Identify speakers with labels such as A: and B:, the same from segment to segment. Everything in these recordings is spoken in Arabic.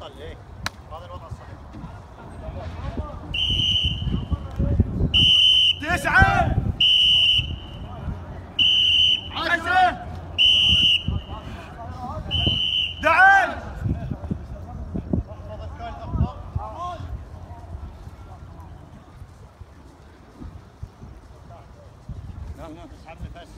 A: الوضع إيه هذا الوضع الصحيح
B: تسعة! عشرة دعال
A: نعم نعم اسحبني بس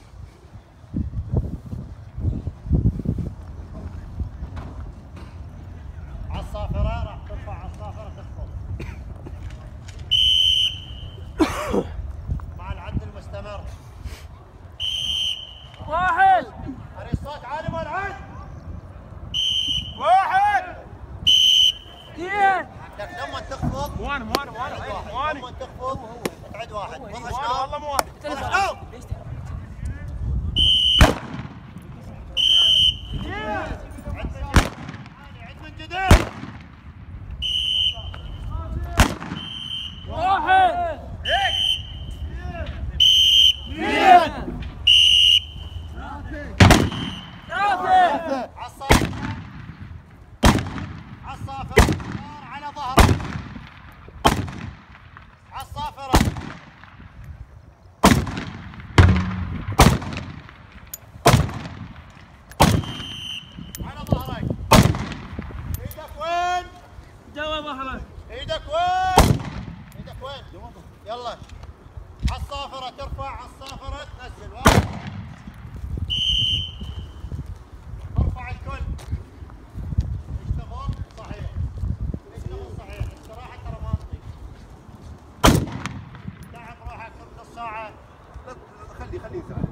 A: مو أنا مو أنا مو أنا مو أنا تخفض ابعد واحد والله مو أنا ليش يلا. عالصافرة ترفع عالصافرة. تنزل ارفع الكل. صحيح. صحيح. ترى ما نطيق روحك نص ساعة
B: خلي خلي يزعل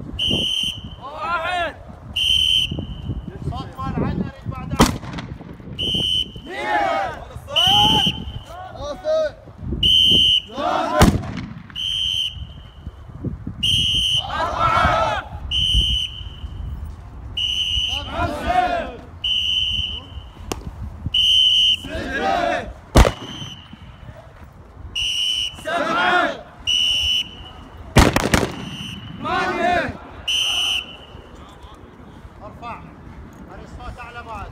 A: أرفع. صوت اعلى بعد